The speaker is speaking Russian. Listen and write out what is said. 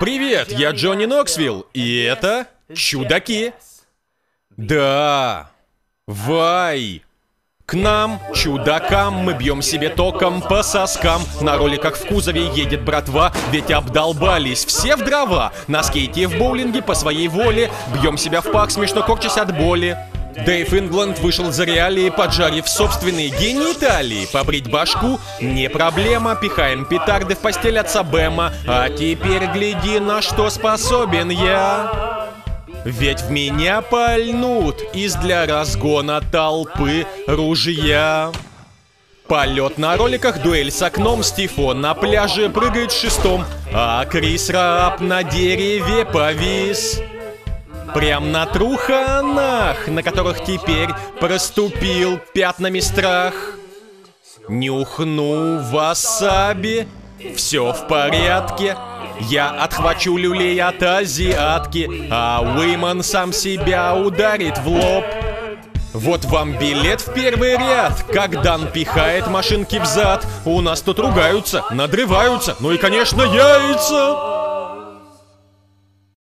Привет, я Джонни Ноксвилл, и это Чудаки. Да, Вай. К нам, чудакам, мы бьем себе током по соскам. На роликах в кузове едет братва, ведь обдолбались все в дрова. На скейте в боулинге по своей воле. Бьем себя в пах, смешно корчась от боли Дэйв Ингланд вышел за реалии, поджарив собственные гениталии. Побрить башку — не проблема, пихаем петарды в постель отца Бэма. А теперь гляди, на что способен я. Ведь в меня пальнут из для разгона толпы ружья. Полет на роликах, дуэль с окном, Стифон на пляже прыгает шестом, а Крис Рап на дереве повис. Прям на труханах, на которых теперь проступил пятнами страх. Нюхну васаби, все в порядке. Я отхвачу люлей от азиатки, а Уиман сам себя ударит в лоб. Вот вам билет в первый ряд, как Дан пихает машинки в зад. У нас тут ругаются, надрываются, ну и, конечно, яйца.